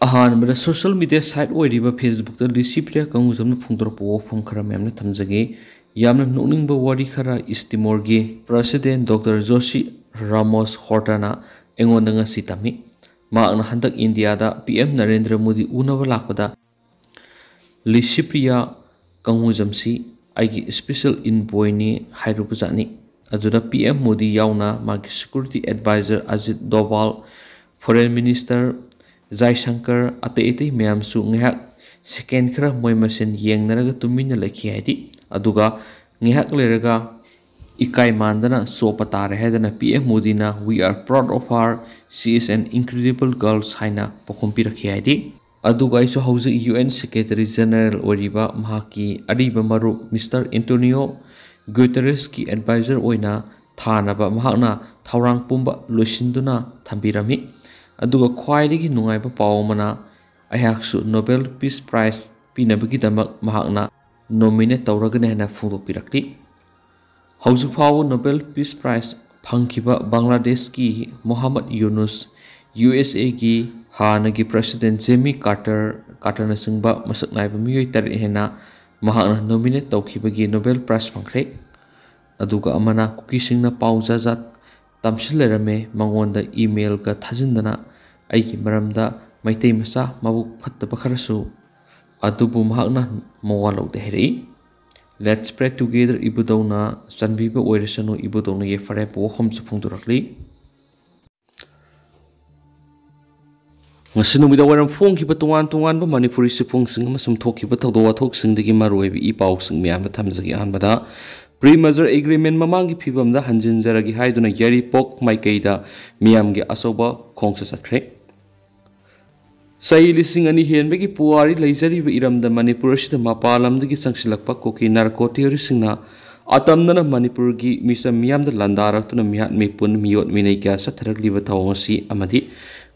अहम social media site हो Facebook Licypriya Kangujam फोंदरप वफम खर मैम थमजगे नोब वारी खर East Timor president doctor José Ramos हॉर्टना एगोदी तमी hunk India P M Narendra Modi उनब लापद लिसीप्रिया कंगूजम से स्पेशल इनबॉयनी जानी पी एम मोदी यौना मागी security adviser Ajit Doval foreign minister Ajit ꯗꯣꯚꯥꯜ foreign minister ꯖꯥꯏꯁꯪꯀꯔ ꯑꯇꯩ ꯑꯇꯩ ꯃꯌꯥꯝꯁꯨ ꯉꯥꯏꯍꯥꯛ ꯁꯦꯀꯦꯟ ꯈꯔ ꯃꯣꯏ ꯃꯁꯦꯟ ꯌꯦꯡꯅꯔꯒ ꯇꯨꯃꯤꯟꯅ ꯂꯩꯈꯤ ꯍꯥꯏꯗꯤ ꯑꯗꯨꯒ ꯉꯥꯏꯍꯥꯛ ꯂꯩꯔꯒ ꯏꯀꯥꯏ ꯃꯥꯟꯗꯅ ꯆꯣꯞꯄ ꯇꯥꯔꯦ ꯍꯥꯏꯗꯅ ꯄꯤ ꯑꯦꯝ ꯃꯣꯗꯤꯅ ꯋꯤ R proud of R C is N ꯏꯟꯀ꯭ꯔꯤꯗꯤꯕꯜ girls ꯍꯥꯏꯅ ꯄꯥꯎꯈꯨꯝ ꯄꯤꯔꯛꯈꯤ ꯍꯥꯏꯗꯤ ꯑꯗꯨꯒ ꯑꯩꯁꯨ ꯍꯧꯖꯤꯛ ꯌꯨ ꯑꯦꯟ ꯁꯦꯀ꯭ꯔꯦꯇꯔꯤ ꯖꯦꯅꯔꯦꯜ ꯑꯣꯏꯔꯤꯕ ꯃꯍꯥꯛꯀꯤ ꯑꯔꯤꯕ ꯃꯔꯨꯞ ꯃꯤꯁꯇꯔ ꯑꯦꯟꯇꯣꯅꯤꯌꯣ ꯒ꯭ꯌꯨꯇꯔꯦꯁꯀꯤ ꯑꯦꯗꯚꯥꯏꯖꯔ ꯑꯣꯏꯅ ꯊꯥꯅꯕ ꯃꯍꯥꯛꯅ ꯊꯧꯔꯥꯡ ꯄꯨꯝꯕ ꯂꯣꯏꯁꯤꯟꯗꯨꯅ ꯊꯝꯕꯤꯔꯝꯃꯤ ꯑꯗꯨꯒ ꯈ꯭ꯋꯥꯏꯗꯒꯤ ꯅꯨꯡꯉꯥꯏꯕ ꯄꯥꯎ ꯑꯃꯅ ꯑꯩꯍꯥꯛꯁꯨ ꯅꯣꯕꯦꯜ ꯄꯤꯁ ꯄ꯭ꯔꯥꯏꯖ ꯄꯤꯅꯕꯒꯤꯗꯃꯛ ꯃꯍꯥꯛꯅ ꯅꯣꯃꯤꯅꯦꯠ ꯇꯧꯔꯒꯅꯤ ꯍꯥꯏꯅ ꯐꯣꯡꯗꯣꯛꯄꯤꯔꯛꯂꯤ ꯍꯧꯖꯤꯛ ꯐꯥꯎꯕ ꯅꯣꯕꯦꯜ ꯄꯤꯁ ꯄ꯭ꯔꯥꯏꯖ ꯐꯪꯈꯤꯕ ꯕꯪꯒ꯭ꯂꯥꯗꯦꯁꯀꯤ ꯃꯣꯍꯝꯃꯗ ꯌꯨꯅꯨꯁ ꯌꯨ ꯑꯦꯁ ꯑꯦꯒꯤ ꯍꯥꯟꯅꯒꯤ ꯄ꯭ꯔꯁꯤꯗꯦꯟ ꯖꯦꯃꯤ ꯀꯥꯔꯇꯔ ꯀꯥꯔꯇꯔꯅꯆꯤꯡꯕ ꯃꯁꯛ ꯅꯥꯏꯕ ꯃꯤꯑꯣꯏ ꯇꯔꯦꯠ ꯍꯦꯟꯅ ꯃꯍꯥꯛꯅ ꯅꯣꯃꯤꯅꯦꯠ ꯇꯧꯈꯤꯕꯒꯤ ꯅꯣꯕꯦꯜ ꯄ꯭ꯔꯥꯏꯖ ꯐꯪꯈ꯭ꯔꯦ ꯑꯗꯨꯒ ꯑꯃꯅ ꯀꯨꯀꯤꯁꯤꯡꯅ ꯄꯥꯎ ꯖꯥꯠ ꯖꯥꯠ ꯇꯝꯁꯤꯜ ꯂꯩꯔꯝꯃꯦ ꯃꯉꯣꯟꯗ ꯏꯃꯦꯜꯒ ꯊꯥꯖꯤꯟꯗꯅ ꯑꯩꯒꯤ ꯃꯔꯝꯗ ꯃꯩꯇꯩ ꯃꯆꯥ ꯃꯕꯨꯛ ꯐꯠꯇꯕ ꯈꯔꯁꯨ ꯑꯗꯨꯕꯨ ꯃꯍꯥꯛꯅ ꯃꯋꯥ ꯂꯧꯗꯦ ꯍꯥꯏꯔꯛꯏ ꯂꯦꯠꯁ ꯁ꯭ꯄ꯭ꯔꯦꯗ ꯇꯨꯒꯦꯗꯔ ꯏꯕꯨꯗꯧꯅ ꯆꯟꯕꯤꯕ ꯑꯣꯏꯔꯁꯅꯨ ꯏꯕꯨꯗꯧꯅ ꯌꯦꯐꯔꯦ ꯋꯥꯐꯝꯁꯨ ꯐꯣꯡꯗꯣꯔꯛꯂꯤ ꯉꯁꯤ ꯅꯨꯃꯤꯗꯥꯡꯋꯥꯏꯔꯝ ꯐꯣꯡꯈꯤꯕ ꯇꯣꯉꯥꯟ ꯇꯣꯉꯥꯟꯕ ꯃꯅꯤꯄꯨꯔꯤ ꯁꯤꯐꯣꯡꯁꯤꯡ ꯑꯃꯁꯨꯡ ꯊꯣꯛꯈꯤꯕ ꯊꯧꯗꯣꯛ ꯋꯥꯊꯣꯛꯁꯤꯡꯗꯒꯤ ꯃꯔꯨꯑꯣꯏꯕ ꯏ ꯄꯥꯎꯁꯤꯡ ꯃꯌꯥꯝꯗ ꯊꯝꯖꯒꯦ ꯑꯍꯥꯟꯕꯗ ꯄ꯭ꯔꯤ ꯃꯖꯔ ꯑꯦꯒ꯭ꯔꯤꯃꯦꯟ ꯃꯃꯥꯡꯒꯤ ꯐꯤꯕꯝꯗ ꯍꯟꯖꯤꯟꯖꯔꯒꯦ ꯍꯥꯏꯗꯨꯅ ꯌꯥꯏꯔꯤꯄꯣꯛ ꯃꯥꯏꯀꯩꯗ ꯃꯤꯌꯥꯝꯒꯤ ꯑꯆꯧꯕ ꯈꯣꯡꯆꯠ ꯆꯠꯈ꯭ꯔꯦ ꯆꯍꯤ ꯂꯤꯁꯤꯡ ꯑꯅꯤ ꯍꯦꯟꯕꯒꯤ ꯄꯨꯋꯥꯔꯤ ꯂꯩꯖꯔꯤꯕ ꯏꯔꯝꯗ ꯃꯅꯤꯄꯨꯔ ꯑꯁꯤꯗ ꯃꯄꯥꯟ ꯂꯝꯗꯒꯤ ꯆꯪꯁꯤꯜꯂꯛꯄ ꯀꯨꯀꯤ ꯅꯥꯔꯀꯣ ꯊꯤꯑꯣꯔꯤꯁꯤꯡꯅ ꯑꯇꯝꯅꯅ ꯃꯅꯤꯄꯨꯔꯒꯤ ꯃꯤꯆꯝ ꯃꯤꯌꯥꯝꯗ ꯂꯥꯟꯗꯥꯔꯛꯇꯨꯅ ꯃꯤꯍꯥꯠ ꯃꯤꯄꯨꯟ ꯃꯤꯑꯣꯠ ꯃꯤꯅꯩ ꯀꯌꯥ ꯆꯠꯊꯔꯛꯂꯤꯕ ꯊꯧꯑꯣꯡ ꯑꯁꯤ ꯑꯃꯗꯤ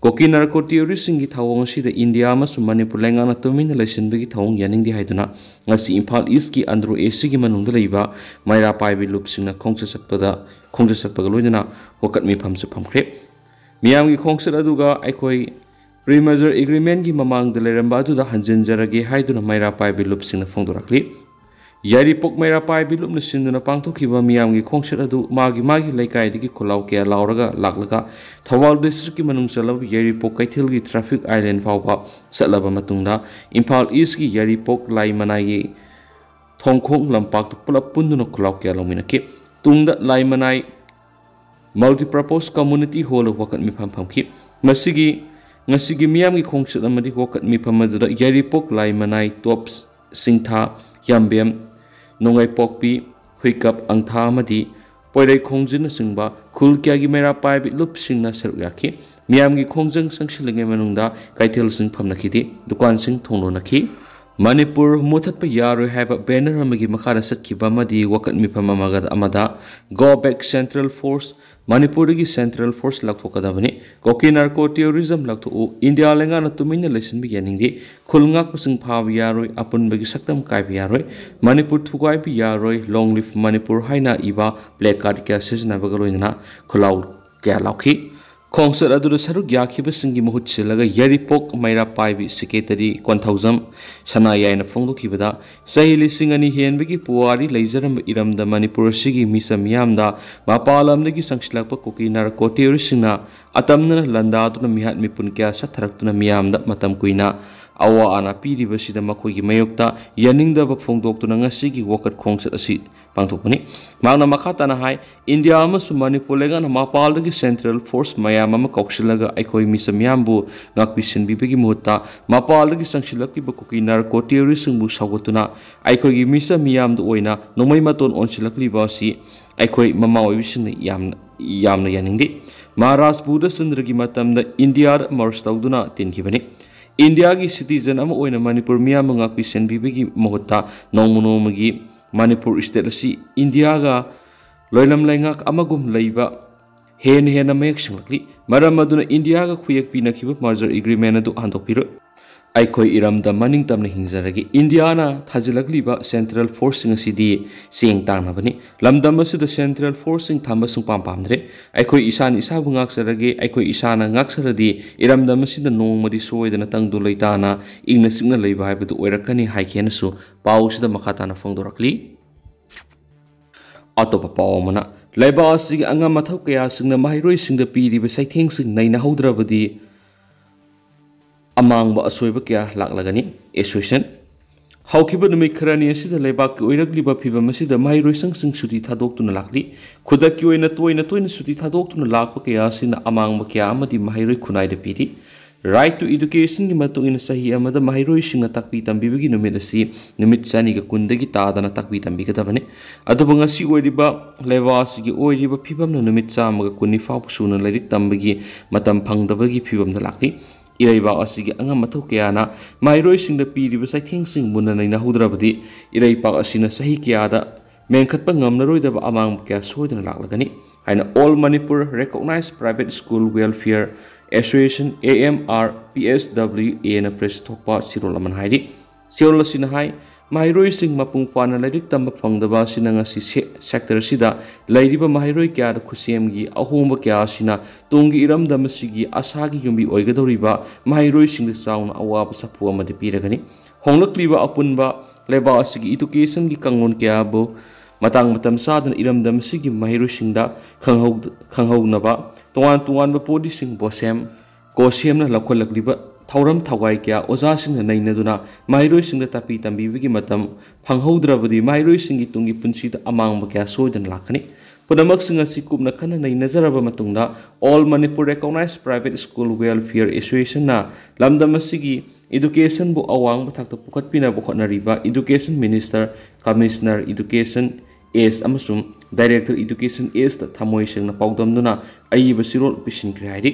ꯀꯣꯀꯤ ꯅꯥꯔꯀꯣ ꯊꯤꯑꯣꯔꯤꯁꯤꯡꯒꯤ ꯊꯧꯑꯣꯡ ꯑꯁꯤꯗ ꯏꯟꯗꯤꯌꯥ ꯑꯃꯁꯨꯡ ꯃꯅꯤꯄꯨꯔ ꯂꯩꯉꯥꯛꯅ ꯇꯨꯃꯤꯟꯅ ꯂꯩꯁꯤꯟꯕꯒꯤ ꯊꯧꯑꯣꯡ ꯌꯥꯅꯤꯡꯗꯦ ꯍꯥꯏꯗꯨꯅ ꯉꯁꯤ ꯏꯝꯐꯥꯜ ꯏꯁꯀꯤ ꯑꯟꯗ꯭ꯔꯣ ꯑꯦꯁꯤꯒꯤ ꯃꯅꯨꯡꯗ ꯂꯩꯕ ꯃꯩꯔꯥ ꯄꯥꯏꯕꯤ ꯂꯨꯞꯁꯤꯡꯅ ꯈꯣꯡꯆꯠ ꯆꯠꯄꯗ ꯈꯣꯡꯆꯠ ꯆꯠꯄꯒ ꯂꯣꯏꯅꯅ ꯋꯥꯀꯠ ꯃꯤꯐꯝꯁꯨ ꯐꯝꯈ꯭ꯔꯦ ꯃꯤꯌꯥꯝꯒꯤ ꯈꯣꯡꯆꯠ ꯑꯗꯨꯒ ꯑꯩꯈꯣꯏ ꯄ꯭ꯔꯤ ꯃꯦꯖꯔ ꯑꯦꯒ꯭ꯔꯤꯃꯦꯟꯒꯤ ꯃꯃꯥꯡꯗ ꯂꯩꯔꯝꯕ ꯑꯗꯨꯗ ꯍꯟꯖꯤꯟꯖꯔꯒꯦ ꯍꯥꯏꯗꯨꯅ ꯃꯩꯔꯥ ꯄꯥꯏꯕꯤ ꯂꯨꯞꯁꯤꯡꯅ ꯐꯣꯡꯗꯣꯔꯛꯂꯤ ꯌꯥꯏꯔꯤꯄꯣꯛ ꯃꯩꯔꯥ ꯄꯥꯏꯕꯤ ꯂꯨꯞꯅ ꯁꯤꯟꯗꯨꯅ ꯄꯥꯡꯊꯣꯛꯈꯤꯕ ꯃꯤꯌꯥꯝꯒꯤ ꯈꯣꯡꯆꯠ ꯑꯗꯨ ꯃꯥꯒꯤ ꯃꯥꯒꯤ ꯂꯩꯀꯥꯏꯗꯒꯤ ꯈꯨꯜꯂꯥꯎ ꯀꯌꯥ ꯂꯥꯎꯔꯒ ꯂꯥꯛꯂꯒ ꯊꯧꯕꯥꯜ ꯗꯤꯁꯇ꯭ꯔꯤꯛꯀꯤ ꯃꯅꯨꯡ ꯆꯜꯂꯕ ꯌꯥꯏꯔꯤꯄꯣꯛ ꯀꯩꯊꯦꯜꯒꯤ ꯇ꯭ꯔꯥꯐꯤꯛ ꯑꯥꯏꯂꯦꯟ ꯐꯥꯎꯕ ꯆꯠꯂꯕ ꯃꯇꯨꯡꯗ ꯏꯝꯐꯥꯜ ꯏꯁꯀꯤ ꯌꯥꯏꯔꯤꯄꯣꯛ ꯂꯥꯏ ꯃꯅꯥꯏꯒꯤ ꯊꯣꯡꯈꯣꯡ ꯂꯝꯄꯥꯛꯇ ꯄꯨꯂꯞ ꯄꯨꯟꯗꯨꯅ ꯈꯨꯜꯂꯥꯎ ꯀꯌꯥ ꯂꯧꯃꯤꯟꯅꯈꯤ ꯇꯨꯡꯗ ꯂꯥꯏ ꯃꯅꯥꯏ ꯃꯜꯇꯤꯄꯔꯄꯣꯁ ꯀꯝꯃꯨꯅꯤꯇꯤ ꯍꯣꯜ ꯋꯥꯀꯠ ꯃꯤꯐꯝ ꯐꯝꯈꯤ ꯃꯁꯤꯒꯤ ꯉꯁꯤꯒꯤ ꯃꯤꯌꯥꯝꯒꯤ ꯈꯣꯡꯆꯠ ꯑꯃꯗꯤ ꯋꯥꯀꯠ ꯃꯤꯐꯝ ꯑꯗꯨꯗ ꯌꯥꯏꯔꯤꯄꯣꯛ ꯂꯥꯏ ꯃꯅꯥꯏ ꯇꯣꯞ ꯁꯤꯡꯊꯥ ꯌꯥꯝꯕꯦꯝ ꯅꯣꯡꯉꯥꯏꯄꯣꯛꯄꯤ ꯍꯨꯏꯀꯞ ꯑꯪꯊꯥ ꯑꯃꯗꯤ ꯄꯣꯏꯔꯩ ꯈꯣꯡꯖꯤꯟꯅꯆꯤꯡꯕ ꯈꯨꯜ ꯀꯌꯥꯒꯤ ꯃꯩꯔꯥ ꯄꯥꯏꯕꯤ ꯂꯨꯞꯁꯤꯡꯅ ꯁꯔꯨꯛ ꯌꯥꯈꯤ ꯃꯤꯌꯥꯝꯒꯤ ꯈꯣꯡꯖꯪ ꯆꯪꯁꯤꯜꯂꯤꯉꯩ ꯃꯅꯨꯡꯗ ꯀꯩꯊꯦꯜꯁꯤꯡ ꯐꯝꯅꯈꯤꯗꯦ ꯗꯨꯀꯥꯟꯁꯤꯡ ꯊꯣꯡ ꯂꯣꯟꯅꯈꯤ ꯃꯅꯤꯄꯨꯔ ꯃꯨꯊꯠꯄ ꯌꯥꯔꯣꯏ ꯍꯥꯏꯕ ꯕꯦꯅꯔ ꯑꯃꯒꯤ ꯃꯈꯥꯗ ꯆꯠꯈꯤꯕ ꯑꯃꯗꯤ ꯋꯥꯀꯠ ꯃꯤꯐꯝ ꯑꯃꯒ ꯑꯃꯗ ꯒꯣ ꯕꯦꯛ ꯁꯦꯟꯇ꯭ꯔꯦꯜ ꯐꯣꯔꯁ ꯃꯅꯤꯄꯨꯔꯗꯒꯤ ꯁꯦꯟꯇ꯭ꯔꯦꯜ ꯐꯣꯔꯁ ꯂꯧꯊꯣꯛꯀꯗꯕꯅꯤ ꯀꯣꯀꯤ ꯅꯥꯔꯀꯣ ꯇꯦꯔꯣꯔꯤꯖꯝ ꯂꯧꯊꯣꯛꯎ ꯏꯟꯗꯤꯌꯥ ꯂꯩꯉꯥꯛꯅ ꯇꯨꯃꯤꯟꯅ ꯂꯩꯁꯤꯟꯕ ꯌꯥꯅꯤꯡꯗꯦ ꯈꯨꯜ ꯉꯥꯛꯄꯁꯤꯡ ꯐꯥꯕ ꯌꯥꯔꯣꯏ ꯑꯄꯨꯟꯕꯒꯤ ꯁꯛꯇꯝ ꯀꯥꯏꯕ ꯌꯥꯔꯣꯏ ꯃꯅꯤꯄꯨꯔ ꯊꯨꯒꯥꯏꯕ ꯌꯥꯔꯣꯏ ꯂꯣꯡ ꯂꯤꯐ ꯃꯅꯤꯄꯨꯔ ꯍꯥꯏꯅ ꯏꯕ ꯄ꯭ꯂꯦ ꯀꯥꯔꯗ ꯀꯌꯥ ꯁꯤꯖꯤꯟꯅꯕꯒ ꯂꯣꯏꯅꯅ ꯈꯨꯜꯂꯥꯎ ꯀꯌా ꯂꯥꯎꯈꯤ ꯈꯣꯡꯆꯠ ꯑꯗꯨꯗ ꯁꯔꯨꯛ ꯌꯥꯈꯤꯕꯁꯤꯡꯒꯤ ꯃꯍꯨꯠ ꯁꯤꯜꯂꯒ ꯌꯥꯏꯔꯤꯄꯣꯛ ꯃꯩꯔꯥ ꯄꯥꯏꯕꯤ ꯁꯦꯀ꯭ꯔꯦꯇꯔꯤ ꯀꯣꯟꯊꯧꯖꯝ ꯁꯅꯥꯌꯥꯏꯅ ꯐꯣꯡꯗꯣꯛꯈꯤꯕꯗ ꯆꯍꯤ ꯂꯤꯁꯤꯡ ꯑꯅꯤ ꯍꯦꯟꯕꯒꯤ ꯄꯨꯋꯥꯔꯤ ꯂꯩꯖꯔꯝꯕ ꯏꯔꯝꯗ ꯃꯅꯤꯄꯨꯔ ꯑꯁꯤꯒꯤ ꯃꯤꯆꯝ ꯃꯤꯌꯥꯝꯗ ꯃꯄꯥꯟ ꯂꯝꯗꯒꯤ ꯆꯪꯁꯤꯜꯂꯛꯄ ꯀꯨꯀꯤ ꯅꯥꯔꯀꯣ ꯇꯦꯔꯣꯔꯤꯁꯁꯤꯡꯅ ꯑꯇꯝꯅꯅ ꯂꯥꯟꯗꯥꯗꯨꯅ ꯃꯤꯍꯥꯠ ꯃꯤꯄꯨꯟ ꯀꯌꯥ ꯆꯠꯊꯔꯛꯇꯨꯅ ꯃꯤꯌꯥꯝꯗ ꯃꯇꯝ ꯀꯨꯏꯅ ꯑꯋꯥ ꯑꯅꯥ ꯄꯤꯔꯤꯕꯁꯤꯗ ꯃꯈꯣꯏꯒꯤ ꯃꯥꯌꯣꯛꯇ ꯌꯥꯅꯤꯡꯗꯕ ꯐꯣꯡꯗꯣꯛꯇꯨꯅ ꯉꯁꯤꯒꯤ ꯋꯥꯀꯠ ꯈꯣꯡꯆꯠ ꯑꯁꯤ ꯄꯥꯡꯊꯣꯛꯄꯅꯤ ꯃꯍꯥꯛꯅ ꯃꯈꯥ ꯇꯥꯅ ꯍꯥꯏ ꯏꯟꯗꯤꯌꯥ ꯑꯃꯁꯨꯡ ꯃꯅꯤꯄꯨꯔ ꯂꯩꯉꯥꯛꯅ ꯃꯄꯥꯟꯗꯒꯤ ꯁꯦꯟꯇ꯭ꯔꯦꯜ ꯐꯣꯔꯁ ꯃꯌꯥꯝ ꯑꯃ ꯀꯧꯁꯤꯜꯂꯒ ꯑꯩꯈꯣꯏ ꯃꯤꯆꯝ ꯃꯤꯌꯥꯝꯕꯨ ꯉꯥꯛꯄꯤ ꯁꯤꯟꯕꯤꯕꯒꯤ ꯃꯍꯨꯠꯇ ꯃꯄꯥꯟꯗꯒꯤ ꯆꯪꯁꯤꯜꯂꯛꯂꯤꯕ ꯀꯨꯀꯤ ꯅꯥꯔꯀꯣ ꯇꯦꯔꯣꯔꯤꯁꯁꯤꯡꯕꯨ ꯁꯧꯒꯠꯇꯨꯅ ꯑꯩꯈꯣꯏꯒꯤ ꯃꯤꯆꯝ ꯃꯤꯌꯥꯝꯗ ꯑꯣꯏꯅ ꯅꯣꯡꯃꯩ ꯃꯇꯣꯟ ꯑꯣꯟꯁꯤꯜꯂꯛꯂꯤꯕ ꯑꯁꯤ ꯑꯩꯈꯣꯏ ꯃꯃꯥ ꯑꯣꯏꯕꯤꯁꯤꯡꯅ ꯌꯥꯝꯅ ꯌꯥꯝꯅ ꯌꯥꯅꯤꯡꯗꯦ ꯃꯍꯥꯔꯥꯖ ꯕꯨꯙꯆꯟꯗ꯭ꯔꯒꯤ ꯃꯇꯝꯗ ꯏꯟꯗꯤꯌꯥꯗ ꯃꯔꯁ ꯇꯧꯗꯨꯅ ꯇꯤꯟꯈꯤꯕꯅꯤ ꯏꯟꯗꯤꯌꯥꯒꯤ ꯁꯤꯇꯤꯖꯟ ꯑꯃ ꯑꯣꯏꯅ ꯃꯅꯤꯄꯨꯔ ꯃꯤꯌꯥꯝꯕꯨ ꯉꯥꯛꯄꯤ ꯁꯦꯟꯕꯤꯕꯒꯤ ꯃꯍꯨꯠꯇ ꯅꯣꯡꯃ ꯅꯣꯡꯃꯒꯤ ꯃꯅꯤꯄꯨꯔ ꯏꯁꯇꯦꯠ ꯑꯁꯤ ꯏꯟꯗꯤꯌꯥꯒ ꯂꯣꯏꯂꯝ ꯂꯩꯉꯥꯛ ꯑꯃꯒꯨꯝ ꯂꯩꯕ ꯍꯦꯟꯅ ꯍꯦꯟꯅ ꯃꯌꯦꯛ ꯁꯦꯡꯂꯛꯂꯤ ꯃꯔꯝ ꯑꯗꯨꯅ ꯏꯟꯗꯤꯌꯥꯒ ꯈꯨꯌꯦꯛ ꯄꯤꯅꯈꯤꯕ ꯃꯥꯔꯖꯔ ꯑꯦꯒ꯭ꯔꯤꯃꯦꯟ ꯑꯗꯨ ꯍꯟꯗꯣꯛꯄꯤꯔꯣꯏ ꯑꯩꯈꯣꯏ ꯏꯔꯝꯗ ꯃꯅꯤꯡ ꯇꯝꯅ ꯍꯤꯡꯖꯔꯒꯦ ꯏꯟꯗꯤꯌꯥꯅ ꯊꯥꯖꯤꯜꯂꯛꯂꯤꯕ ꯁꯦꯟꯇ꯭ꯔꯦꯜ ꯐꯣꯔꯁꯁꯤꯡ ꯑꯁꯤꯗꯤ ꯆꯦꯡ ꯇꯥꯡꯅꯕꯅꯤ ꯂꯝꯗꯝ ꯑꯁꯤꯗ ꯁꯦꯟꯇ꯭ꯔꯦꯜ ꯐꯣꯔꯁꯁꯤꯡ ꯊꯝꯕ ꯁꯨꯡꯄꯥꯝ ꯄꯥꯝꯗ꯭ꯔꯦ ꯑꯩꯈꯣꯏ ꯏꯁꯥꯅ ꯏꯁꯥꯕꯨ ꯉꯥꯛꯆꯔꯒꯦ ꯑꯩꯈꯣꯏ ꯏꯁꯥꯅ ꯉꯥꯛꯆꯔꯗꯤ ꯏꯔꯝꯗꯝ ꯑꯁꯤꯗ ꯅꯣꯡꯃꯗꯤ ꯁꯣꯏꯗꯅ ꯇꯪꯗꯨ ꯂꯩꯇꯥꯅ ꯏꯪꯅ ꯆꯤꯛꯅ ꯂꯩꯕ ꯍꯥꯏꯕꯗꯨ ꯑꯣꯏꯔꯛꯀꯅꯤ ꯍꯥꯏꯈꯤꯅꯁꯨ ꯄꯥꯎꯁꯤꯗ ꯃꯈꯥ ꯇꯥꯅ ꯐꯣꯡꯗꯣꯔꯛꯂꯤ ꯑꯇꯣꯞꯄ ꯄꯥꯎ ꯑꯃꯅ ꯂꯩꯕꯥꯛ ꯑꯁꯤꯒꯤ ꯑꯉꯝ ꯃꯊꯧ ꯀꯌꯥꯁꯤꯡꯅ ꯃꯍꯩꯔꯣꯏꯁꯤꯡꯗ ꯄꯤꯔꯤꯕ ꯆꯩꯊꯦꯡꯁꯤꯡ ꯅꯩꯅꯍꯧꯗ꯭ꯔꯕꯗꯤ ꯑꯃꯥꯡꯕ ꯑꯁꯣꯏꯕ ꯀꯌꯥ ꯂꯥꯛꯂꯒꯅꯤ ꯑꯦꯁꯣꯁꯤꯌꯦꯁꯟ ꯍꯧꯈꯤꯕ ꯅꯨꯃꯤꯠ ꯈꯔꯅꯤ ꯑꯁꯤꯗ ꯂꯩꯕꯥꯛꯀꯤ ꯑꯣꯏꯔꯛꯂꯤꯕ ꯐꯤꯕꯝ ꯑꯁꯤꯗ ꯃꯍꯩꯔꯣꯏꯁꯪꯁꯤꯡ ꯁꯨꯇꯤ ꯊꯥꯗꯣꯛꯇꯨꯅ ꯂꯥꯛꯂꯤ ꯈꯨꯗꯛꯀꯤ ꯑꯣꯏꯅ ꯇꯣꯏꯅ ꯇꯣꯏꯅ ꯁꯨꯇꯤ ꯊꯥꯗꯣꯛꯇꯨꯅ ꯂꯥꯛꯄ ꯀꯌా ꯑꯁꯤꯅ ꯑꯃꯥꯡꯕ ꯀꯌꯥ ꯑꯃꯗꯤ ꯃꯍꯩꯔꯣꯏ ꯈꯨꯟꯅꯥꯏꯗ ꯄꯤꯔꯤ ꯔꯥꯏꯠ ꯇꯨ ꯏꯗꯨꯀꯦꯁꯟꯒꯤ ꯃꯇꯨꯡ ꯏꯟꯅ ꯆꯍꯤ ꯑꯃꯗ ꯃꯍꯩꯔꯣꯏꯁꯤꯡꯅ ꯇꯥꯛꯄꯤ ꯇꯝꯕꯤꯕꯒꯤ ꯅꯨꯃꯤꯠ ꯑꯁꯤ ꯅꯨꯃꯤꯠ ꯆꯅꯤꯒ ꯀꯨꯟꯗꯒꯤ ꯇꯥꯗꯅ ꯇꯥꯛꯄꯤ ꯇꯝꯕꯤꯒꯗꯕꯅꯤ ꯑꯗꯨꯕꯨ ꯉꯁꯤ ꯑꯣꯏꯔꯤꯕ ꯂꯩꯕꯥꯛ ꯑꯁꯤꯒꯤ ꯑꯣꯏꯔꯤꯕ ꯐꯤꯕꯝꯅ ꯅꯨꯃꯤꯠ ꯆꯥꯝꯃꯒ ꯀꯨꯟꯅꯤ ꯐꯥꯎꯕ ꯁꯨꯅ ꯂꯥꯏꯔꯤꯛ ꯇꯝꯕꯒꯤ ꯃꯇꯝ ꯐꯪꯗꯕꯒꯤ ꯐꯤꯕꯝꯗ ꯂꯥꯛꯂꯤ ꯏꯔꯩꯕꯥꯛ ꯑꯁꯤꯒꯤ ꯑꯉꯝ ꯃꯊꯧ ꯀꯌꯥꯅ ꯃꯍꯩꯔꯣꯏꯁꯤꯡꯗ ꯄꯤꯔꯤꯕ ꯆꯩꯊꯦꯡꯁꯤꯡ ꯃꯨꯟꯅ ꯅꯩꯅꯍꯧꯗ꯭ꯔꯕꯗꯤ ꯏꯔꯩꯄꯥꯛ ꯑꯁꯤꯅ ꯆꯍꯤ ꯀꯌꯥꯗ ꯃꯦꯟꯈꯠꯄ ꯉꯝꯂꯔꯣꯏꯗꯕ ꯑꯃꯥꯡꯕ ꯀꯌꯥ ꯁꯣꯏꯗꯅ ꯂꯥꯛꯂꯒꯅꯤ ꯍꯥꯏꯅ all Manipur recognise private school welfare association A M R P S W ꯑꯦꯅ ꯄ꯭ꯔꯦꯁ ꯊꯣꯛꯄ ꯆꯤꯔꯣꯜ ꯑꯃꯅ ꯍꯥꯏꯔꯤ ꯆꯤꯔꯣꯜ ꯑꯁꯤꯅ ꯍꯥꯏ ꯃꯍꯩꯔꯣꯏꯁꯤꯡ ꯃꯄꯨꯡ ꯐꯥꯅ ꯂꯥꯏꯔꯤꯛ ꯇꯝꯕ ꯐꯪꯗꯕ ꯑꯁꯤꯅ ꯉꯁꯤ ꯁꯦꯛꯇꯔ ꯑꯁꯤꯗ ꯂꯩꯔꯤꯕ ꯃꯍꯩꯔꯣꯏ ꯀꯌꯥꯗ ꯈꯨꯠꯁꯦꯝꯒꯤ ꯑꯍꯣꯡꯕ ꯀꯌꯥ ꯑꯁꯤꯅ ꯇꯨꯡꯒꯤ ꯏꯔꯝꯗꯝ ꯑꯁꯤꯒꯤ ꯑꯁꯥꯒꯤ ꯌꯨꯝꯕꯤ ꯑꯣꯏꯒꯗꯧꯔꯤꯕ ꯃꯍꯩꯔꯣꯏꯁꯤꯡꯗ ꯆꯥꯎꯅ ꯑꯋꯥꯕ ꯁꯥꯐꯨ ꯑꯃꯗꯤ ꯄꯤꯔꯒꯅꯤ ꯍꯣꯡꯂꯛꯂꯤꯕ ꯑꯄꯨꯟꯕ ꯂꯩꯕꯥꯛ ꯑꯁꯤꯒꯤ ꯏꯗꯨꯀꯦꯁꯟꯒꯤ ꯀꯥꯡꯂꯣꯟ ꯀꯌꯥꯕꯨ ꯃꯇꯥꯡ ꯃꯇꯝ ꯆꯥꯗꯅ ꯏꯔꯝꯗꯝ ꯑꯁꯤꯒꯤ ꯃꯍꯩꯔꯣꯏꯁꯤꯡꯗ ꯈꯪꯍꯧꯅꯕ ꯇꯣꯉꯥꯟ ꯇꯣꯉꯥꯟꯕ ꯄꯣꯂꯤꯁꯤꯡ ꯕꯣꯁꯦꯝ ꯀꯣꯁꯦꯝꯅ ꯂꯧꯈꯠꯂꯛꯂꯤꯕ ꯊꯧꯔꯝ ꯊꯧꯋꯥꯏ ꯀꯌꯥ ꯑꯣꯖꯥꯁꯤꯡꯅ ꯅꯩꯅꯗꯨꯅ ꯃꯍꯩꯔꯣꯏꯁꯤꯡꯗ ꯇꯥꯛꯄꯤ ꯇꯝꯕꯤꯕꯒꯤ ꯃꯇꯝ ꯐꯪꯍꯧꯗ꯭ꯔꯕꯗꯤ ꯃꯍꯩꯔꯣꯏꯁꯤꯡꯒꯤ ꯇꯨꯡꯒꯤ ꯄꯨꯟꯁꯤꯗ ꯑꯃꯥꯡꯕ ꯀꯌా ꯁꯣꯏꯗꯅ ꯂꯥꯛꯀꯅꯤ ꯄꯨꯝꯅꯃꯛꯁꯤꯡ ꯑꯁꯤ ꯀꯨꯞꯅ ꯈꯟꯅ ꯅꯩꯅꯖꯔꯕ ꯃꯇꯨꯡꯗ all Manipur recognise private school welfare ꯑꯦꯁꯣꯁꯤꯌꯦꯁꯟꯅ ꯂꯝꯗꯝ ꯑꯁꯤꯒꯤ ꯏꯗꯨꯀꯦꯁꯟꯕꯨ ꯑꯋꯥꯡꯕ ꯊꯥꯛꯇ ꯄꯨꯈꯠꯄꯤꯅꯕ ꯍꯣꯠꯅꯔꯤꯕ education minister commissioner education S ꯑꯃꯁꯨꯡ ꯗꯥꯏꯔꯦꯛꯇꯔ ꯏꯗꯨꯀꯦꯁꯟ ꯑꯦꯁꯇ ꯊꯃꯣꯏ ꯁꯦꯡꯅ ꯄꯥꯎꯗꯝꯗꯨꯅ ꯑꯏꯕ ꯆꯤꯔꯣꯜ ꯄꯤꯁꯤꯟꯈ꯭ꯔꯦ ꯍꯥꯏꯔꯤ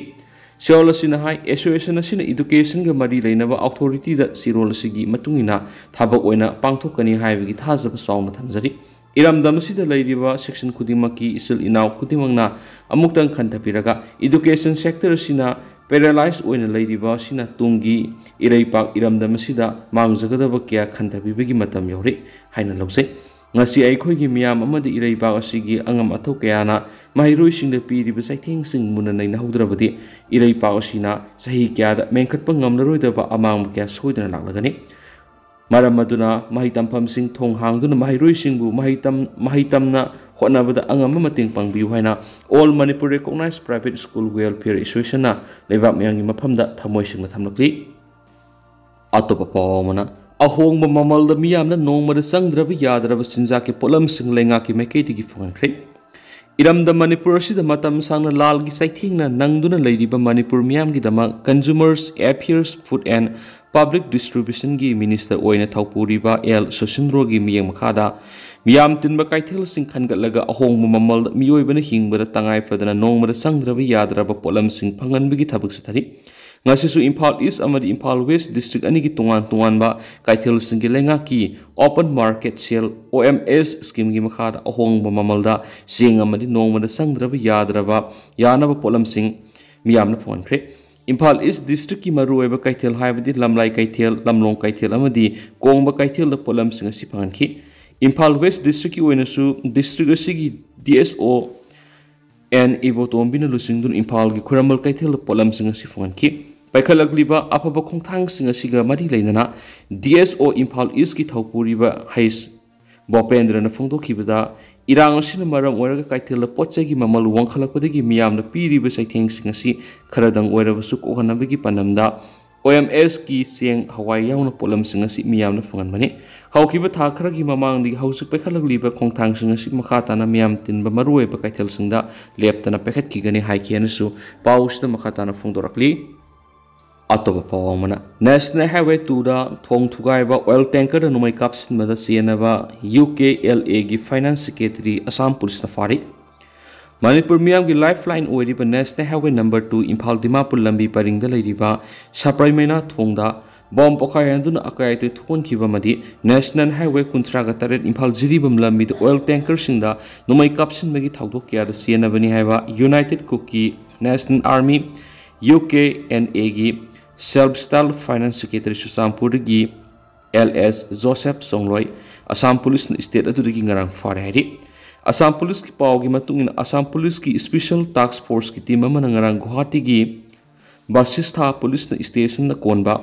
ꯁꯤꯔꯣꯜ ꯑꯁꯤꯅ ꯍꯥꯏ ꯑꯦꯁꯣꯁꯤꯌꯦꯁꯟ ꯑꯁꯤꯅ ꯏꯗꯨꯀꯦꯁꯟꯒ ꯃꯔꯤ ꯂꯩꯅꯕ ꯑꯣꯊꯣꯔꯤꯇꯤꯗ ꯆꯤꯔꯣꯜ ꯑꯁꯤꯒꯤ ꯃꯇꯨꯡꯏꯟꯅ ꯊꯕꯛ ꯑꯣꯏꯅ ꯄꯥꯡꯊꯣꯛꯀꯅꯤ ꯍꯥꯏꯕꯒꯤ ꯊꯥꯖꯕ ꯆꯥꯎꯅ ꯊꯝꯖꯔꯤ ꯏꯔꯝꯗꯝ ꯑꯁꯤꯗ ꯂꯩꯔꯤꯕ ꯁꯦꯛꯁꯟ ꯈꯨꯗꯤꯡꯃꯛꯀꯤ ꯏꯆꯤꯜ ꯏꯅꯥꯎ ꯈꯨꯗꯤꯡꯃꯛꯅ ꯑꯃꯨꯛꯇꯪ ꯈꯟꯊꯕꯤꯔꯒ ꯏꯗꯨꯀꯦꯁꯟ ꯁꯦꯛꯇꯔ ꯑꯁꯤꯅ ꯄꯦꯔꯥꯂꯥꯏꯁ ꯑꯣꯏꯅ ꯂꯩꯔꯤꯕ ꯑꯁꯤꯅ ꯇꯨꯡꯒꯤ ꯏꯔꯩꯄꯥꯛ ꯏꯔꯝꯗꯝ ꯑꯁꯤꯗ ꯃꯥꯡꯖꯒꯗꯕ ꯀꯌꯥ ꯈꯟꯊꯕꯤꯕꯒꯤ ꯃꯇꯝ ꯌꯧꯔꯦ ꯍꯥꯏꯅ ꯂꯧꯖꯩ ngasi akhoi miyam amad ireiba asigi angam atho kayana mahiroi singda piri ba saitheng sing muna nai nahudrabadi ireiba asina sahi kya da mengkhat pa ngam laroi da ba amang kya soidana laglagani maram aduna tam tampham sing thong hang duna mahiroi sing bu mahi tam mai tam na mahi tamna hotnabada angam mating pangbiu haina all manipur recognized private school welfare association na. Lebak myangi mapham da thamoi sing na thamlakli atopa pawmana ꯑꯍꯣꯡꯕ ꯃꯃꯜꯗ ꯃꯤꯌꯥꯝꯅ ꯅꯣꯡꯃꯗ ꯆꯪꯗ꯭ꯔꯕ ꯌꯥꯗ꯭ꯔꯕ ꯆꯤꯟꯖꯥꯛꯀꯤ ꯄꯣꯠꯂꯝꯁꯤꯡ ꯂꯩꯉꯥꯛꯀꯤ ꯃꯥꯏꯀꯩꯗꯒꯤ ꯐꯪꯍꯟꯈ꯭ꯔꯦ ꯏꯔꯝꯗꯝ ꯃꯅꯤꯄꯨꯔ ꯑꯁꯤꯗ ꯃꯇꯝ ꯁꯥꯡꯅ ꯂꯥꯜꯒꯤ ꯆꯩꯊꯦꯡꯅ ꯅꯪꯗꯨꯅ ꯂꯩꯔꯤꯕ Manipur ꯃꯤꯌꯥꯝꯒꯤꯗꯃꯛ ꯀꯟꯖꯨꯃꯔꯁ affairs food and public ꯗꯤꯁꯇ꯭ꯔꯤꯕ꯭ꯌꯨꯁꯟꯒꯤ minister ꯑꯣꯏꯅ ꯊꯧꯄꯨꯔꯤꯕ ꯑꯦꯜ ꯁꯨꯁꯤꯟꯗ꯭ꯔꯣꯒꯤ ꯃꯤꯠꯌꯦꯡ ꯃꯈꯥꯗ ꯃꯤꯌꯥꯝ ꯇꯤꯟꯕ ꯀꯩꯊꯦꯜꯁꯤꯡ ꯈꯟꯒꯠꯂꯒ ꯑꯍꯣꯡꯕ ꯃꯃꯜꯗ ꯃꯤꯑꯣꯏꯕꯅ ꯍꯤꯡꯕꯗ ꯇꯉꯥꯏ ꯐꯗꯅ ꯅꯣꯡꯃꯗ ꯆꯪꯗ꯭ꯔꯕ ꯌꯥꯗ꯭ꯔꯕ ꯄꯣꯠꯂꯝꯁꯤꯡ ꯐꯪꯍꯟꯕꯒꯤ ꯊꯕꯛ ꯆꯠꯊꯔꯤ ngasisu Impal East amadi Impal West district ani gi tungan tungan ba kaithel singi lenga ki open market sale OMS scheme gi makha ahong ba mamalda sing amadi nongma da sangdraba yadraba yanaba polam sing miyamna phone kre Impal East district ki maru eba kaithel haibadi lamlai kaithel lamlong kaithel amadi kongba kaithel da polam sing asi phan ki Impal West district ki oinasu district asigi DSO and ibo tombina lusingdun Impal gi khuramal kaithel polam sing asi phan ki ꯄꯥꯏꯈꯠꯂꯛꯂꯤꯕ ꯑꯐꯕ ꯈꯣꯡꯊꯥꯡꯁꯤꯡ ꯑꯁꯤꯒ ꯃꯔꯤ ꯂꯩꯅꯅ D S ꯑꯣ ꯏꯝꯐꯥꯜ ꯏꯁꯀꯤ ꯊꯧꯄꯨꯔꯤꯕ ꯍꯩꯁ ꯕꯣꯄꯦꯟꯗ꯭ꯔꯅ ꯐꯣꯡꯗꯣꯛꯈꯤꯕꯗ ꯏꯔꯥꯡ ꯑꯁꯤꯅ ꯃꯔꯝ ꯑꯣꯏꯔꯒ ꯀꯩꯊꯦꯜꯗ ꯄꯣꯠ ꯆꯩꯒꯤ ꯃꯃꯜ ꯑꯇꯣꯞꯄ ꯄꯥꯎ ꯑꯃꯅ ꯅꯦꯁꯅꯦꯜ ꯍꯥꯏꯋꯦ ꯇꯨꯗ ꯊꯣꯡ ꯊꯨꯒꯥꯏꯕ ꯑꯣꯏꯜ ꯇꯦꯡꯀꯔꯗ ꯅꯣꯡꯃꯩ ꯀꯥꯞꯁꯤꯟꯕꯗ ꯆꯦꯟꯅꯕ ꯌꯨ ꯀꯦ ꯑꯦꯜ ꯑꯦꯒꯤ ꯐꯥꯏꯅꯥꯟꯁ ꯁꯦꯀ꯭ꯔꯦꯇꯔꯤ ꯑꯁꯥꯝ ꯄꯨꯂꯤꯁꯅ ꯐꯥꯔꯤ ꯃꯅꯤꯄꯨꯔ ꯃꯤꯌꯥꯝꯒꯤ ꯂꯥꯏꯐ ꯂꯥꯏꯟ ꯑꯣꯏꯔꯤꯕ national highway number two Imphal Dimapur ꯂꯝꯕꯤ ꯄꯔꯤꯡꯗ ꯂꯩꯔꯤꯕ ꯁꯄ꯭ꯔꯩꯃꯩꯅꯥ ꯊꯣꯡꯗ ꯕꯣꯝ ꯄꯣꯈꯥꯏꯍꯟꯗꯨꯅ ꯑꯀꯥꯏ ꯑꯇꯣꯏ ꯊꯣꯛꯍꯟꯈꯤꯕ ꯑꯃꯗꯤ ꯅꯦꯁꯅꯦꯜ ꯍꯥꯏꯋꯦ ꯀꯨꯟꯊ꯭ꯔꯥꯒ ꯇꯔꯦꯠ ꯏꯝꯐꯥꯜ ꯖꯤꯔꯤꯕꯝ ꯂꯝꯕꯤꯗ ꯑꯣꯏꯜ ꯇꯦꯡꯀꯔꯁꯤꯡꯗ ꯅꯣꯡꯃꯩ ꯀꯥꯞꯁꯤꯟꯕꯒꯤ ꯊꯧꯗꯣꯛ ꯀꯌꯥꯗ ꯆꯦꯟꯅꯕꯅꯤ ꯍꯥꯏꯕ united ꯀꯨꯛꯀꯤ national army U K N ꯑꯦꯒꯤ self style finance secretary ꯆꯨꯔꯆꯥꯟꯄꯨꯔꯗꯒꯤ L S Joseph Songloi Assam ꯄꯨꯂꯤꯁꯅ ꯏꯁꯇꯦꯠ ꯑꯗꯨꯗꯒꯤ ꯉꯔꯥꯡ ꯐꯥꯔꯦ ꯍꯥꯏꯔꯤ ꯑꯁꯥꯝ ꯄꯨꯂꯤꯁꯀꯤ ꯄꯥꯎꯒꯤ ꯃꯇꯨꯡꯏꯟꯅ ꯑꯁꯥꯝ ꯄꯨꯂꯤꯁꯀꯤ ꯏꯁꯄꯤꯁꯦꯜ ꯇꯥꯛꯁ ꯐꯣꯔꯁꯀꯤ ꯇꯤꯝ ꯑꯃꯅ ꯉꯔꯥꯡ ꯒꯨꯋꯥꯍꯥꯇꯤꯒꯤ ꯕꯥꯁꯤꯁꯊꯥ ꯄꯨꯂꯤꯁꯅ ꯏꯁꯇꯦꯁꯟꯅ ꯀꯣꯟꯕ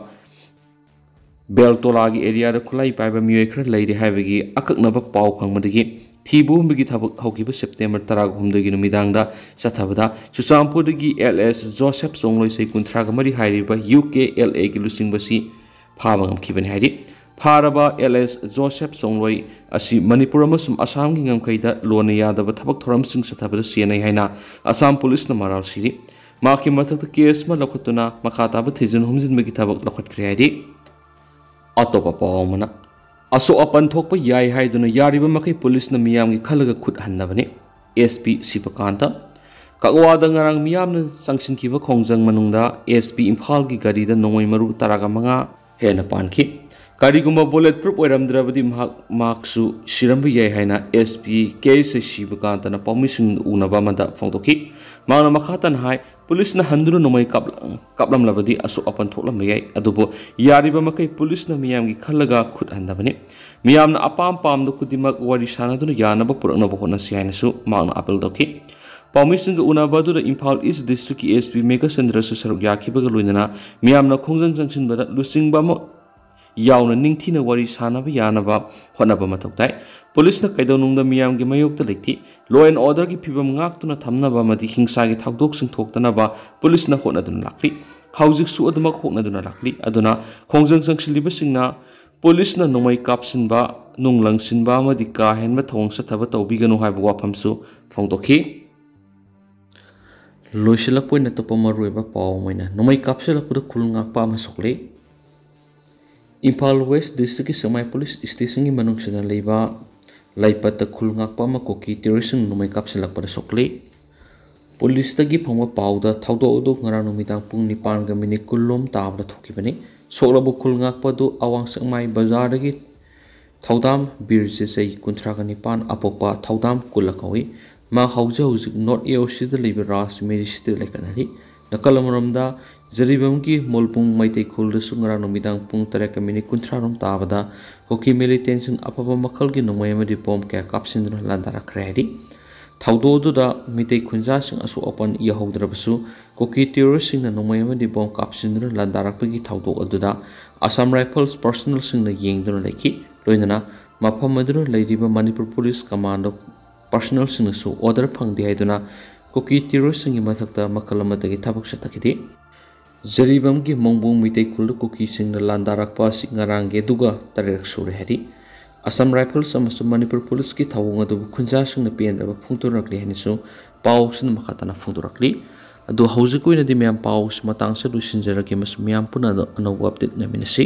ꯕꯦꯜꯇꯣꯂꯥꯒꯤ ꯑꯦꯔꯤꯌꯥꯗ ꯈꯨꯠꯂꯥꯏ ꯄꯥꯏꯕ ꯃꯤꯑꯣꯏ ꯈꯔ ꯂꯩꯔꯦ ꯍꯥꯏꯕꯒꯤ ꯑꯀꯛꯅꯕ ꯄꯥꯎ ꯐꯪꯕꯗꯒꯤ da khulai paiba miyoy khra leire haibagi akaknaba paw khangmadagi ꯊꯤꯕꯨꯝꯕꯒꯤ ꯊꯕꯛ ꯍꯧꯈꯤꯕ ꯁꯦꯞꯇꯦꯝꯕꯔ ꯇꯔꯥꯍꯨꯝꯗꯣꯏꯒꯤ ꯅꯨꯃꯤꯗꯥꯡꯗ ꯆꯠꯊꯕꯗ ꯆꯨꯔꯆꯥꯟꯄꯨꯔꯗꯒꯤ ꯑꯦꯜ ꯑꯦꯁ ꯖꯣꯁꯦꯞ ꯆꯣꯡꯂꯣꯏ ꯆꯍꯤ ꯀꯨꯟꯊ꯭ꯔꯥꯒ ꯃꯔꯤ ꯍꯥꯏꯔꯤꯕ ꯌꯨ ꯀꯦ ꯑꯦꯜ ꯑꯦꯒꯤ ꯂꯨꯆꯤꯡꯕꯁꯤ ꯐꯥꯕ ꯉꯝꯈꯤꯕꯅꯤ ꯍꯥꯏꯔꯤ ꯐꯥꯔꯕ ꯑꯦꯜ ꯑꯦꯁ ꯖꯣꯁꯦꯞ ꯆꯣꯡꯂꯣꯏ ꯑꯁꯤ ꯃꯅꯤꯄꯨꯔ ꯑꯃꯁꯨꯡ ꯑꯁꯥꯝꯒꯤ ꯉꯝꯈꯩꯗ ꯂꯣꯟꯅ ꯌꯥꯗꯕ ꯊꯕꯛ ꯊꯧꯔꯝꯁꯤꯡ ꯆꯠꯊꯕꯗ ꯆꯦꯟꯅꯩ ꯍꯥꯏꯅ ꯑꯁꯥꯝ ꯄꯨꯂꯤꯁꯅ ꯃꯔꯥꯜ ꯁꯤꯔꯤ ꯃꯍꯥꯛꯀꯤ ꯃꯊꯛꯇ ꯀꯦꯁ ꯑꯃ ꯂꯧꯈꯠꯇꯨꯅ ꯃꯈꯥ ꯇꯥꯕ ꯊꯤꯖꯤꯟ ꯍꯨꯝꯖꯤꯟꯕꯒꯤ ꯊꯕꯛ ꯂꯧꯈꯠꯈ꯭ꯔꯦ ꯍꯥꯏꯔꯤ ꯑꯇꯣꯞꯄ ꯄꯥꯎ ꯑꯃꯅ ꯑꯁꯣꯛ ꯑꯄꯟ ꯊꯣꯛꯄ ꯌꯥꯏ ꯍꯥꯏꯗꯨꯅ ꯌꯥꯔꯤꯕ ꯃꯈꯩ ꯄꯨꯂꯤꯁꯅ ꯃꯤꯌꯥꯝꯒꯤ ꯈꯜꯂꯒ ꯈꯨꯠ ꯍꯟꯅꯕꯅꯤ ꯑꯦꯁ ꯄꯤ ꯁꯤꯕꯀꯥꯟꯇ ꯀꯛꯋꯥꯗ ꯉꯔꯥꯡ ꯃꯤꯌꯥꯝꯅ ꯆꯪꯁꯤꯟꯈꯤꯕ ꯈꯣꯡꯖꯪ ꯃꯅꯨꯡꯗ ꯑꯦꯁ ꯄꯤ ꯏꯝꯐꯥꯜꯒꯤ ꯒꯥꯔꯤꯗ ꯅꯣꯡꯃꯩ ꯃꯔꯨ ꯇꯔꯥꯒ ꯃꯉꯥ ꯍꯦꯟꯅ ꯄꯥꯟꯈꯤ ꯀꯔꯤꯒꯨꯝꯕ ꯕꯨꯂꯦꯠ ꯄ꯭ꯔꯨꯞ ꯑꯣꯏꯔꯝꯗ꯭ꯔꯕꯗꯤ ꯃꯍꯥꯛ ꯃꯍꯥꯛꯁꯨ ꯁꯤꯔꯝꯕ ꯌꯥꯏ ꯍꯥꯏꯅ ꯑꯦꯁ ꯄꯤ ꯀꯦ ꯑꯦꯁ ꯁꯤꯕꯀꯥꯟꯇꯅ ꯄꯥꯎꯃꯤꯁꯤꯡ ꯎꯅꯕ ꯑꯃꯗ ꯐꯣꯡꯗꯣꯛꯈꯤ ꯃꯍꯥꯛꯅ ꯃꯈꯥ ꯇꯥꯅ ꯍꯥꯏ पुलिस हंदुन नोमई कापलमलबदी असो अपन थोलम याई अदुबो यारिबा मकै पुलिस न मियाम की खलगा खुद हंदबनी मियाम न अपाम पाम दो कुदिमक वारी सानादुन यानब पुरकनब होना सियानसु मांग अपील दोखि पाउमिसिंग उनाबदुद इम्फाल ईस्ट डिस्ट्रिक्ट की एसपी मेगा चंद्र सरुक याखिबग लोइना मियाम न खोंजंग जंगसिनबदा लुसिंगबा ꯌꯥꯎꯅ ꯅꯤꯡꯊꯤꯅ ꯋꯥꯔꯤ ꯁꯥꯅꯕ ꯌꯥꯅꯕ ꯍꯣꯠꯅꯕ ꯃꯊꯧ ꯇꯥꯏ ꯄꯨꯂꯤꯁꯅ ꯀꯩꯗꯧꯅꯨꯡꯗ ꯃꯤꯌꯥꯝꯒꯤ ꯃꯥꯌꯣꯛꯇ ꯂꯩꯊꯤ ꯂꯣ ꯑꯦꯟ ꯑꯣꯔꯗꯔꯒꯤ ꯐꯤꯕꯝ ꯉꯥꯛꯇꯨꯅ ꯊꯝꯅꯕ ꯑꯃꯗꯤ ꯍꯤꯡꯁꯥꯒꯤ ꯊꯧꯗꯣꯛꯁꯤꯡ ꯊꯣꯛꯇꯅꯕ ꯄꯨꯂꯤꯁꯅ ꯍꯣꯠꯅꯗꯨꯅ ꯂꯥꯛꯂꯤ ꯍꯧꯖꯤꯛꯁꯨ ꯑꯗꯨꯃꯛ ꯍꯣꯠꯅꯗꯨꯅ ꯂꯥꯛꯂꯤ ꯑꯗꯨꯅ ꯈꯣꯡꯖꯪ ꯆꯪꯁꯤꯜꯂꯤꯕꯁꯤꯡꯅ ꯄꯨꯂꯤꯁꯅ ꯅꯣꯡꯃꯩ ꯀꯥꯞꯁꯤꯟꯕ ꯅꯨꯡ ꯂꯪꯁꯤꯟꯕ ꯑꯃꯗꯤ ꯀꯥ ꯍꯦꯟꯕ ꯊꯧꯑꯣꯡ ꯆꯠꯊꯕ ꯇꯧꯕꯤꯒꯅꯨ ꯍꯥꯏꯕ ꯋꯥꯐꯝꯁꯨ ꯐꯣꯡꯗꯣꯛꯈꯤ ꯂꯣꯏꯁꯤꯜꯂꯛꯄ ꯑꯣꯏꯅ ꯑꯇꯣꯞꯄ ꯃꯔꯨꯑꯣꯏꯕ ꯄꯥꯎ ꯑꯃ ꯑꯣꯏꯅ ꯅꯣꯡꯃꯩ ꯀꯥꯞꯁꯤꯜꯂꯛꯄꯗ ꯈꯨꯜ ꯉꯥꯛꯄ ꯑꯃ ꯁꯣꯛꯂꯤ ꯏꯝꯐꯥꯜ ꯋꯦꯁ ꯗꯤꯁꯇ꯭ꯔꯤꯛꯀꯤ ꯁꯦꯛꯃꯥꯏ ꯄꯨꯂꯤꯁ ꯁ꯭ꯇꯦꯁꯟꯒꯤ ꯃꯅꯨꯡꯁꯤꯗ ꯂꯩꯕ ꯂꯩꯄꯠꯇ ꯈꯨꯜ ꯉꯥꯛꯄ ꯑꯃ ꯀꯨꯀꯤ ꯇꯦꯔꯣꯔꯤꯁꯁꯤꯡ ꯅꯣꯡꯃꯩ ꯀꯥꯞꯁꯤꯜꯂꯛꯄꯗ ꯁꯣꯛꯂꯤ ꯄꯨꯂꯤꯁꯇꯒꯤ ꯐꯪꯕ ꯄꯥꯎꯗ ꯊꯧꯗꯣꯛ ꯑꯗꯨ ꯉꯔꯥꯡ ꯅꯨꯃꯤꯗꯥꯡ ꯄꯨꯡ ꯅꯤꯄꯥꯟꯒ ꯃꯤꯅꯤꯠ ꯀꯨꯟꯂꯣꯝ ꯇꯥꯕꯗ ꯊꯣꯛꯈꯤꯕꯅꯤ ꯁꯣꯛꯂꯕ ꯈꯨꯜ ꯉꯥꯛꯄ ꯑꯗꯨ ꯑꯋꯥꯡ ꯁꯦꯛꯃꯥꯏ ꯕꯖꯥꯔꯗꯒꯤ ꯊꯧꯗꯥꯝ ꯕꯤꯔꯖꯦ ꯆꯍꯤ ꯀꯨꯟꯊ꯭ꯔꯥꯒ ꯅꯤꯄꯥꯟ ꯑꯄꯣꯛꯄ ꯊꯧꯗꯥꯝ ꯀꯨꯜꯂ ꯀꯧꯏ ꯃꯥ ꯍꯧꯖꯤꯛ ꯍꯧꯖꯤꯛ ꯅꯣꯔꯠ ꯑꯦꯌꯔꯁꯤꯗ ꯂꯩꯕ ꯔꯥꯖ ꯃꯦꯔꯤꯁꯤꯗ ꯂꯩꯈꯠꯅꯔꯤ ꯅꯥꯀꯜ ꯑꯃꯔꯣꯝꯗ ꯖꯔꯤꯕꯝꯒꯤ ꯃꯣꯜꯄꯨꯡ ꯃꯩꯇꯩ ꯈꯨꯜꯗꯁꯨ ꯉꯔꯥꯡ ꯅꯨꯃꯤꯗꯥꯡ ꯄꯨꯡ ꯇꯔꯦꯠꯀ ꯃꯤꯅꯤꯠ ꯀꯨꯟꯊ꯭ꯔꯥꯔꯣꯝ ꯇꯥꯕꯗ ꯍꯣꯀꯤ ꯃꯤꯂꯤꯇꯦꯟꯁꯤꯡ ꯑꯐꯕ ꯃꯈꯜꯒꯤ ꯅꯣꯡꯃꯩ ꯑꯃꯗꯤ ꯕꯣꯝ ꯀꯌꯥ ꯀꯥꯞꯁꯤꯟꯗꯨꯅ ꯂꯥꯟꯗꯥꯔꯛꯈ꯭ꯔꯦ ꯍꯥꯏꯔꯤ ꯊꯧꯗꯣꯛ ꯑꯗꯨꯗ ꯃꯤꯇꯩ ꯈꯨꯟꯖꯥꯁꯤꯡ ꯑꯁꯣꯛ ꯑꯄꯟ ꯌꯧꯍꯧꯗ꯭ꯔꯕꯁꯨ ꯀꯨꯀꯤ ꯇꯦꯔꯣꯔꯤꯁꯁꯤꯡꯅ ꯅꯣꯡꯃꯩ ꯑꯃꯗꯤ ꯕꯣꯝ ꯀꯥꯞꯁꯤꯟꯗꯨꯅ ꯂꯥꯟꯗꯥꯔꯛꯄꯒꯤ ꯊꯧꯗꯣꯛ ꯑꯗꯨꯗ ꯑꯁꯥꯝ ꯔꯥꯏꯐꯜꯁ ꯄꯔꯁꯅꯦꯜꯁꯤꯡꯅ ꯌꯦꯡꯗꯨꯅ ꯂꯩꯈꯤ ꯂꯣꯏꯅꯅ ꯃꯐꯝ ꯑꯗꯨꯗ ꯂꯩꯔꯤꯕ ꯃꯅꯤꯄꯨꯔ ꯄꯨꯂꯤꯁ ꯀꯃꯥꯟꯗꯣ ꯄꯔꯁꯅꯦꯜꯁꯤꯡꯅꯁꯨ ꯑꯣꯔꯗꯔ ꯐꯪꯗꯦ ꯍꯥꯏꯗꯨꯅ ꯀꯨꯀꯤ ꯇꯦꯔꯣꯔꯤꯁꯁꯤꯡꯒꯤ ꯃꯊꯛꯇ ꯃꯈꯜ ꯑꯃꯗꯒꯤ ꯊꯕꯛ ꯆꯠꯊꯈꯤꯗꯦ ꯖꯔꯤꯕꯝꯒꯤ ꯃꯣꯡꯕꯨꯡ ꯃꯤꯇꯩ ꯈꯨꯜꯗ ꯀꯨꯀꯤꯁꯤꯡꯅ ꯂꯥꯟꯗꯥꯔꯛꯄ ꯑꯁꯤ ꯉꯔꯥꯡꯒꯤ ꯑꯗꯨꯒ ꯇꯔꯦꯠ ꯁꯨꯔꯦ ꯍꯥꯏꯔꯤ ꯑꯁꯥꯝ ꯔꯥꯏꯐꯜꯁ ꯑꯃꯁꯨꯡ ꯃꯅꯤꯄꯨꯔ ꯄꯨꯂꯤꯁꯀꯤ ꯊꯧꯑꯣꯡ ꯑꯗꯨꯕꯨ ꯈꯨꯟꯖꯥꯁꯤꯡꯅ ꯄꯦꯟꯗꯕ ꯐꯣꯡꯗꯣꯔꯛꯂꯤ ꯍꯥꯏꯅꯁꯨ ꯄꯥꯎꯁꯤꯅ ꯃꯈꯥ ꯇꯥꯅ ꯐꯣꯡꯗꯣꯔꯛꯂꯤ ꯑꯗꯣ ꯍꯧꯖꯤꯛ ꯑꯣꯏꯅꯗꯤ ꯃꯌꯥꯝ ꯄꯥꯎꯁꯤ ꯃꯇꯥꯡꯁꯤꯗ ꯂꯣꯏꯁꯤꯟꯖꯔꯒꯦ ꯑꯃꯁꯨꯡ ꯃꯌꯥꯝ ꯄꯨꯟꯅ ꯑꯅꯧꯕ ꯑꯞꯗꯦꯠ ꯅꯩꯃꯤꯟꯅꯁꯤ